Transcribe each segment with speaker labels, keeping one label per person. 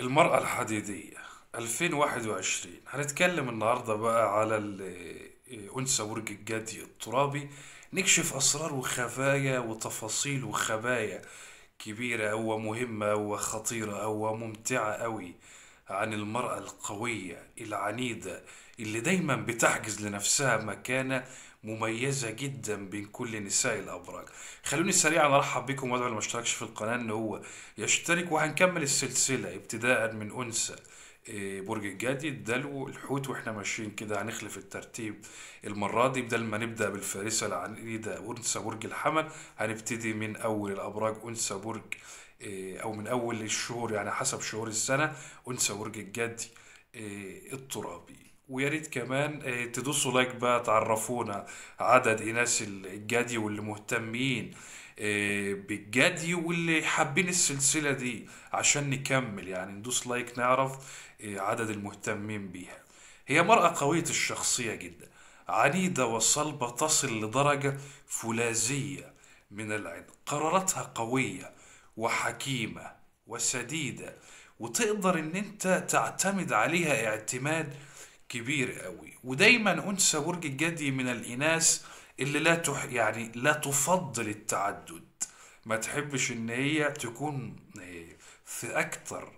Speaker 1: المرأة الحديدية 2021 هنتكلم النهاردة بقى على أنثى برج الجدي الترابي. نكشف أسرار وخفايا وتفاصيل وخبايا كبيرة ومهمة وخطيرة وممتعة أوي عن المرأة القوية العنيدة اللي دايما بتحجز لنفسها مكانة مميزة جدا بين كل نساء الأبراج. خلوني سريعا أرحب بكم وأدعو اللي ما اشتركش في القناة إن هو يشترك وهنكمل السلسلة ابتداء من أنثى إيه، برج الجدي الدلو الحوت وإحنا ماشيين كده هنخلف الترتيب المرة دي. بدل ما نبدأ بالفارسة العنيدة أنثى برج الحمل هنبتدي من أول الأبراج أنثى برج إيه، أو من أول الشهور يعني حسب شهور السنة أنثى برج الجدي إيه، الترابي. ويا ريت كمان إيه، تدوسوا like بقى تعرفونا عدد إناث الجدي واللي مهتمين إيه، بالجدي واللي حابين السلسلة دي عشان نكمل. يعني ندوس لايك نعرف إيه، عدد المهتمين بيها. هي مرأة قوية الشخصية جدا عنيدة وصلبة تصل لدرجة فولاذية من العند قراراتها قوية وحكيمة وسديدة وتقدر إن أنت تعتمد عليها اعتماد كبير قوي. ودايما أنثى برج الجدي من الإناث اللي لا تح يعني لا تفضل التعدد. ما تحبش إن هي تكون إيه، في أكتر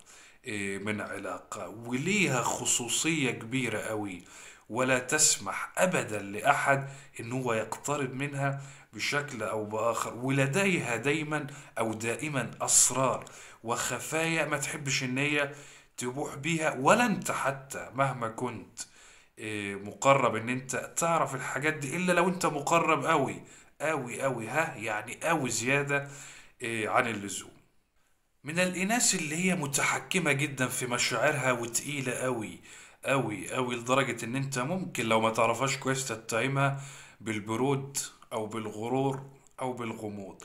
Speaker 1: إيه، من علاقة. وليها خصوصية كبيرة قوي. ولا تسمح ابدا لأحد إن هو يقترب منها بشكل أو بآخر. ولديها دايما أو دائما أسرار وخفايا. ما تحبش إن هي تبوح بيها ولا انت حتى مهما كنت إيه، مقرب ان انت تعرف الحاجات دي إلا لو انت مقرب قوي قوي قوي ها يعني قوي زيادة إيه، عن اللزوم. من الإناث اللي هي متحكمة جدا في مشاعرها وتقيلة قوي قوي قوي لدرجة إن أنت ممكن لو ما تعرفهاش كويس تتهمها بالبرود أو بالغرور أو بالغموض.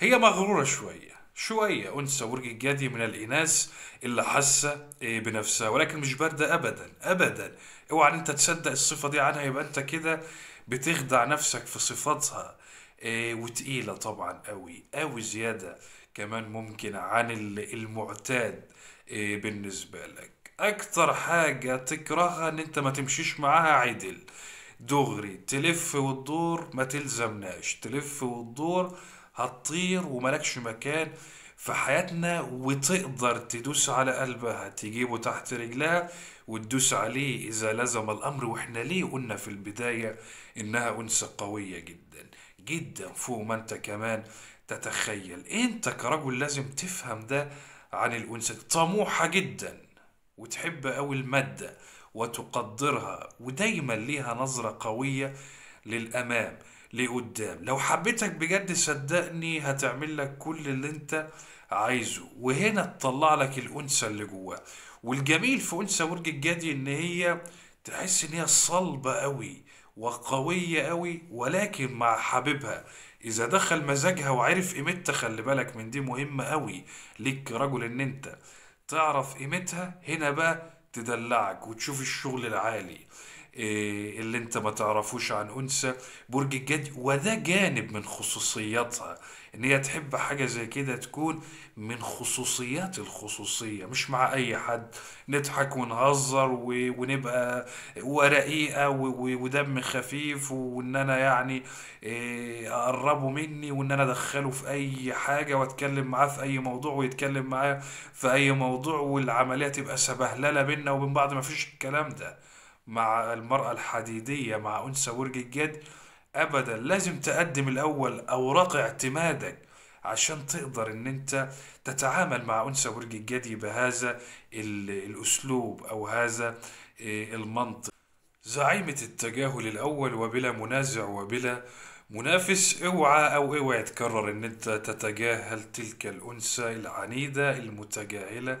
Speaker 1: هي مغرورة شوية شوية أنثى برج الجدي من الإناث اللي حاسة إيه، بنفسها ولكن مش باردة أبدا أبدا. أوعى أنت تصدق الصفة دي عنها يبقى أنت كده بتخدع نفسك في صفاتها إيه، وتقيلة طبعا قوي قوي زيادة كمان ممكن عن ال- المعتاد إيه، بالنسبة لك. أكتر حاجة تكرهها إن أنت ما تمشيش معاها عدل. دغري تلف وتدور ما تلزمناش. تلف وتدور هتطير وملكش مكان في حياتنا وتقدر تدوس على قلبها تجيبه تحت رجلها وتدوس عليه إذا لزم الأمر. وإحنا ليه قلنا في البداية إنها أنثى قوية جدا؟ جدا فوق ما أنت كمان تتخيل. أنت كرجل لازم تفهم ده عن الأنثى. طموحة جدا وتحب أوي المادة وتقدرها ودايما ليها نظرة قوية للأمام. لقدام. لو حبيتك بجد صدقني هتعمل لك كل اللي انت عايزه. وهنا تطلع لك الأنثى اللي جواها والجميل في أنثى برج الجدي إن هي تحس إن هي صلبة قوي وقوية قوي ولكن مع حبيبها إذا دخل مزاجها وعرف قيمتها خلي بالك من دي مهمة قوي ليك كرجل إن أنت تعرف قيمتها هنا بقى تدلعك وتشوف الشغل العالي. اللي انت ما تعرفوش عن أنثى برج الجدي وده جانب من خصوصياتها إن هي تحب حاجة زي كده تكون من خصوصيات الخصوصية مش مع أي حد. نضحك ونهزر. ونبقى ورقيقة و... و... ودم خفيف وإن أنا يعني إيه أقربه مني وإن أنا أدخله في أي حاجة وأتكلم معاه في أي موضوع ويتكلم معايا في أي موضوع والعملية تبقى سبهللة بينا وبين بعض. ما فيش الكلام ده. مع المرأة الحديدية مع أنثى برج الجد أبدا لازم تقدم الأول أوراق اعتمادك عشان تقدر إن أنت تتعامل مع أنثى برج الجدي بهذا ال- الأسلوب أو هذا إيه، المنطق. زعيمة التجاهل الأول وبلا منازع وبلا منافس اوعى أو اوعى تكرر إن أنت تتجاهل تلك الأنثى العنيدة المتجاهلة.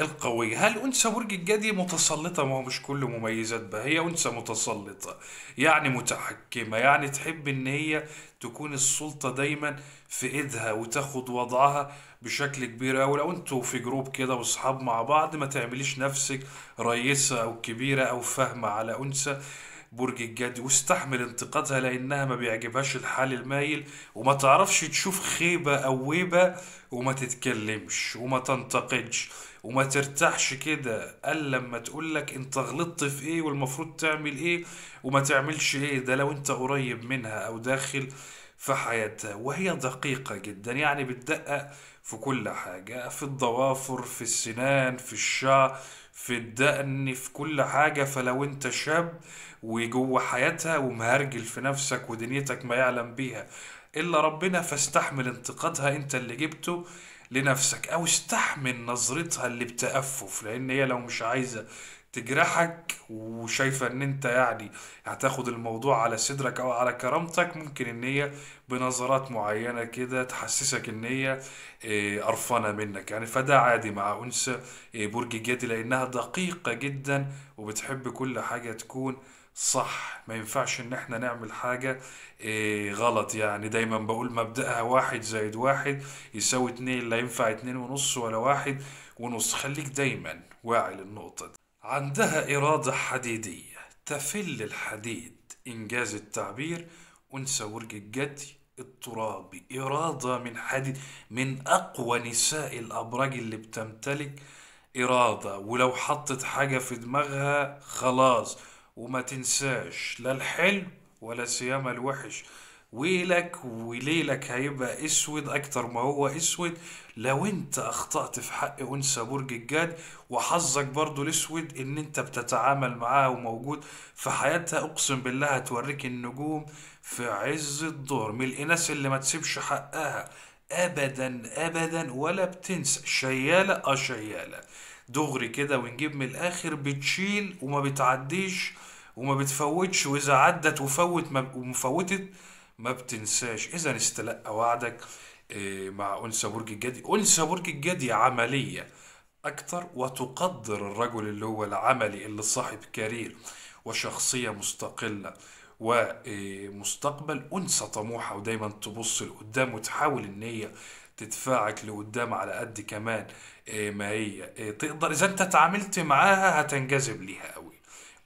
Speaker 1: القوية هل أنثى برج الجدي متسلطة؟ ما هو مش كل مميزات بقى هي أنثى متسلطة يعني متحكمة يعني تحب إن هي تكون السلطة دايما في إيدها وتاخد وضعها بشكل كبير أوي. لو أنتوا في group كده وأصحاب مع بعض ما تعمليش نفسك رئيسة أو كبيرة أو فاهمة على أنثى برج الجدي واستحمل انتقادها لأنها ما بيعجبهاش الحال المايل وما تعرفش تشوف خيبة أو ويبة وما تتكلمش وما تنتقدش. وما ترتاحش كده. الا لما تقولك انت غلطت في إيه والمفروض تعمل إيه وما تعملش إيه ده لو انت قريب منها أو داخل في حياتها. وهي دقيقة جدا يعني بتدقق في كل حاجة في الضوافر في السنان في الشعر في الدقن في كل حاجة. فلو انت شاب وجوه حياتها ومهرجل في نفسك ودنيتك ما يعلم بيها إلا ربنا فاستحمل انتقادها انت اللي جبته لنفسك أو استحمل نظرتها اللي بتأفف لأن هي لو مش عايزة تجرحك وشايفة إن أنت يعني هتاخد الموضوع على صدرك أو على كرامتك ممكن إن هي بنظرات معينة كده تحسسك إن هي إيه، قرفانة منك. يعني فده عادي مع أنثى إيه، برج الجدي لأنها دقيقة جدا وبتحب كل حاجة تكون صح ما ينفعش إن إحنا نعمل حاجة إيه غلط. يعني دايما بقول مبدأها واحد زائد واحد يساوي اتنين لا ينفع اتنين ونص ولا واحد ونص. خليك دايما واعي للنقطة دي. عندها إرادة حديدية تفل الحديد إنجاز التعبير أنثى برج الجدي الترابي إرادة من حديد من أقوى نساء الأبراج اللي بتمتلك إرادة. ولو حطت حاجة في دماغها خلاص. وما تنساش لا الحلو ولا سيما الوحش. ويلك وليلك هيبقى أسود أكتر ما هو أسود. لو أنت أخطأت في حق أنثى برج الجد وحظك برضو الأسود إن أنت بتتعامل معاها وموجود في حياتها أقسم بالله هتوريك النجوم في عز الدور. من الإناث اللي ما تسيبش حقها ابدا ابدا ولا بتنسى. شيالة آه شيالة. دغري كده ونجيب من الآخر بتشيل وما بتعديش وما بتفوتش وإذا عدت وفوت ما ومفوتت ما بتنساش. إذا استلقى وعدك إيه، مع أنثى برج الجدي. أنثى برج الجدي عملية أكتر وتقدر الرجل اللي هو العملي اللي صاحب كارير وشخصية مستقلة ومستقبل. أنثى طموحة ودايما تبص لقدام وتحاول ان هي تدفعك لقدام على قد كمان إيه، ما هي إيه، تقدر إذا أنت تعاملت معاها هتنجذب ليها قوي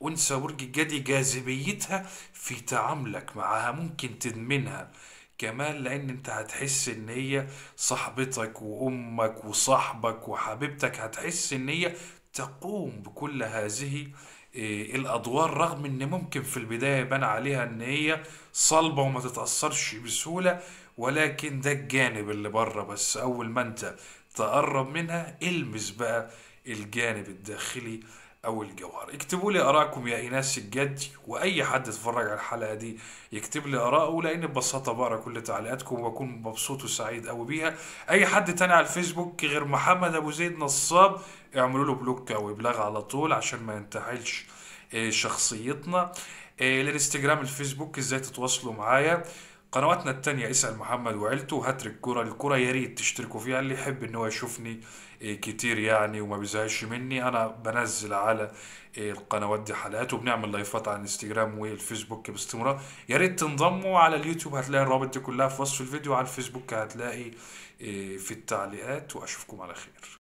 Speaker 1: أنثى برج الجدي جاذبيتها في تعاملك معاها ممكن تدمنها كمان لأن أنت هتحس إن هي صاحبتك وأمك وصاحبك وحبيبتك هتحس إن هي تقوم بكل هذه إيه، الأدوار رغم إن ممكن في البداية يبان عليها إن هي صلبة وما تتأثرش بسهولة. ولكن ده الجانب اللي بره بس أول ما أنت تقرب منها إلمس بقى الجانب الداخلي أو الجوهر. اكتبوا لي آرائكم يا إيناس الجدي وأي حد اتفرج على الحلقة دي يكتب لي آراءه لأن ببساطة بقرأ كل تعليقاتكم وبكون مبسوط وسعيد قوي بيها. أي حد تاني على الفيسبوك غير محمد أبو زيد نصاب اعملوا له block أو إبلاغ على طول عشان ما ينتحلش آه، شخصيتنا. آه، الانستجرام الفيسبوك إزاي تتواصلوا معايا. قنواتنا التانية اسأل محمد وعيلته وهاترك كرة الكرة يا ريت تشتركوا فيها اللي يحب إن هو يشوفني إيه، كتير يعني وما بيزهقش مني. أنا بنزل على إيه، القنوات دي حلقات وبنعمل لايفات على الانستجرام والفيسبوك باستمرار. يا ريت تنضموا على اليوتيوب هتلاقي الرابط دي كلها في وصف الفيديو على الفيسبوك هتلاقي إيه، في التعليقات وأشوفكم على خير.